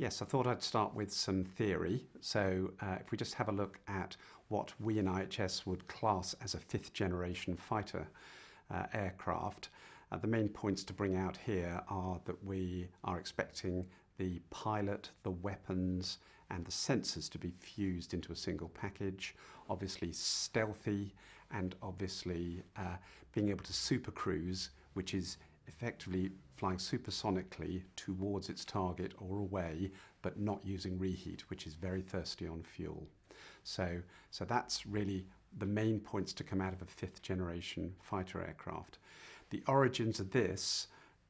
Yes, I thought I'd start with some theory. So, uh, if we just have a look at what we in IHS would class as a fifth generation fighter uh, aircraft, uh, the main points to bring out here are that we are expecting the pilot, the weapons, and the sensors to be fused into a single package. Obviously, stealthy, and obviously uh, being able to supercruise, which is effectively flying supersonically towards its target or away, but not using reheat, which is very thirsty on fuel. So, so that's really the main points to come out of a fifth generation fighter aircraft. The origins of this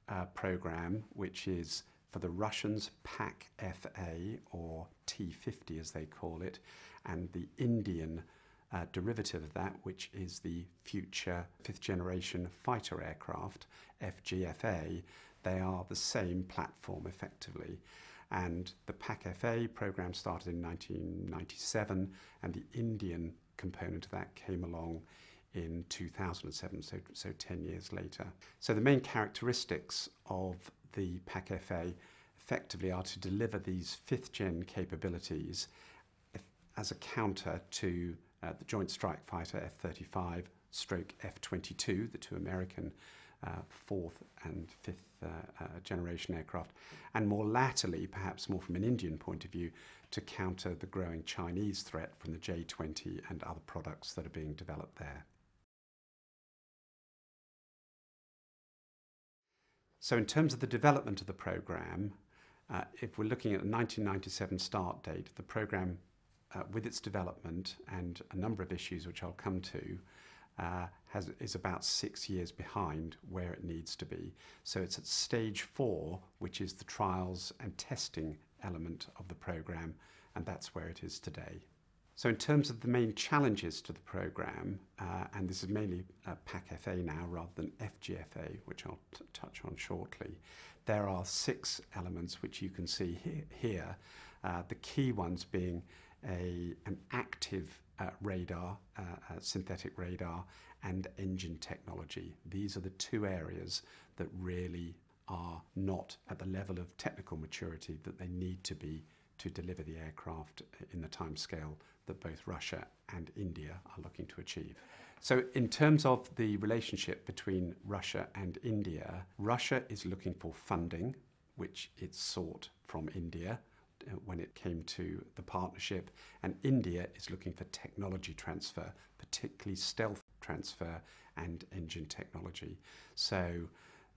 uh, program, which is for the Russians PAK-FA or T-50 as they call it, and the Indian uh, derivative of that, which is the future fifth generation fighter aircraft, FGFA, they are the same platform effectively. And the PAK-FA program started in 1997, and the Indian component of that came along in 2007, so, so 10 years later. So the main characteristics of the PAK-FA effectively are to deliver these fifth gen capabilities as a counter to uh, the Joint Strike Fighter F-35 stroke F-22, the two American uh, fourth and fifth uh, uh, generation aircraft, and more latterly, perhaps more from an Indian point of view, to counter the growing Chinese threat from the J-20 and other products that are being developed there. So in terms of the development of the program, uh, if we're looking at a 1997 start date, the program uh, with its development and a number of issues which I'll come to, uh, has, is about six years behind where it needs to be. So it's at stage four, which is the trials and testing element of the program, and that's where it is today. So in terms of the main challenges to the program, uh, and this is mainly uh, PAK-FA now rather than FGFA, which I'll touch on shortly, there are six elements which you can see he here. Uh, the key ones being a, an active uh, radar, uh, uh, synthetic radar, and engine technology. These are the two areas that really are not at the level of technical maturity that they need to be to deliver the aircraft in the timescale that both Russia and India are looking to achieve. So, in terms of the relationship between Russia and India, Russia is looking for funding, which it sought from India when it came to the partnership, and India is looking for technology transfer, particularly stealth transfer and engine technology. So,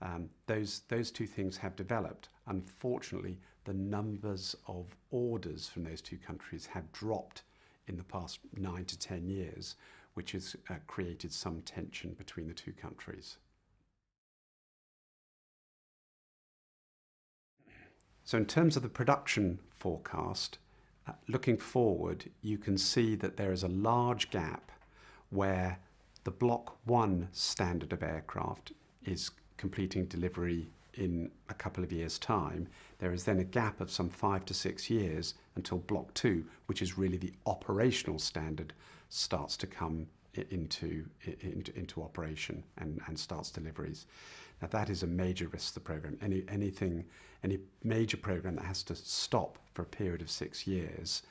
um, those, those two things have developed. Unfortunately, the numbers of orders from those two countries have dropped in the past nine to ten years, which has uh, created some tension between the two countries. So in terms of the production forecast, uh, looking forward, you can see that there is a large gap where the Block 1 standard of aircraft is completing delivery in a couple of years' time. There is then a gap of some five to six years until Block 2, which is really the operational standard, starts to come into, into, into operation and, and starts deliveries. Now that is a major risk to the program. Any, anything, any major program that has to stop for a period of six years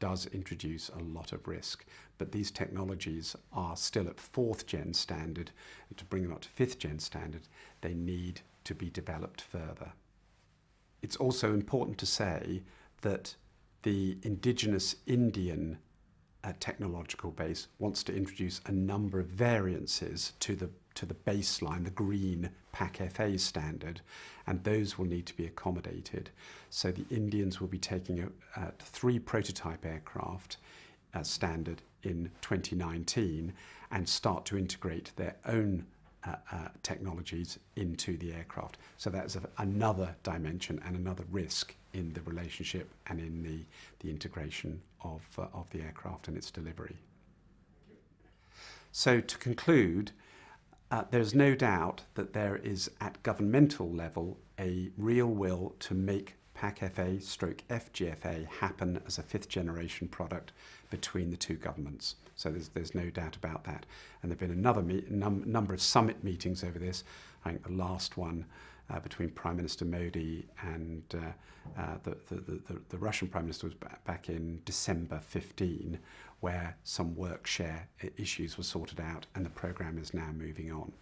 does introduce a lot of risk. But these technologies are still at fourth gen standard. And to bring them up to fifth gen standard, they need to be developed further. It's also important to say that the indigenous Indian uh, technological base wants to introduce a number of variances to the to the baseline, the green PAK-FA standard, and those will need to be accommodated. So the Indians will be taking a, three prototype aircraft uh, standard in 2019 and start to integrate their own uh, uh, technologies into the aircraft. So that's a, another dimension and another risk in the relationship and in the, the integration of, uh, of the aircraft and its delivery. So to conclude, uh, there's no doubt that there is at governmental level a real will to make PAK-FA stroke FGFA happen as a fifth generation product between the two governments. So there's, there's no doubt about that. And there have been another num number of summit meetings over this. I think the last one uh, between Prime Minister Modi and uh, uh, the, the, the, the, Russian Prime Minister was back in December 15, where some work share issues were sorted out and the program is now moving on.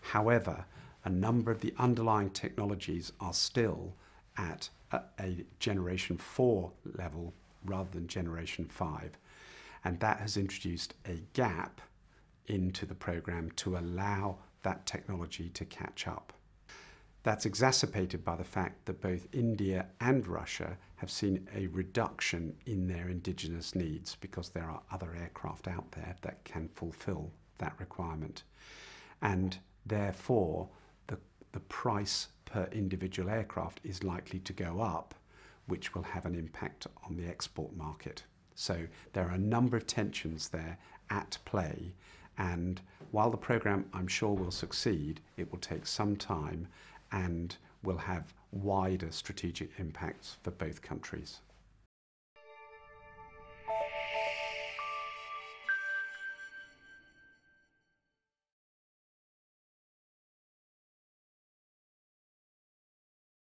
However, a number of the underlying technologies are still at a, generation 4 level rather than generation 5. And that has introduced a gap into the program to allow that technology to catch up. That's exacerbated by the fact that both India and Russia have seen a reduction in their indigenous needs because there are other aircraft out there that can fulfill that requirement. And therefore, the price per individual aircraft is likely to go up, which will have an impact on the export market. So there are a number of tensions there at play. And while the programme, I'm sure, will succeed, it will take some time and will have wider strategic impacts for both countries.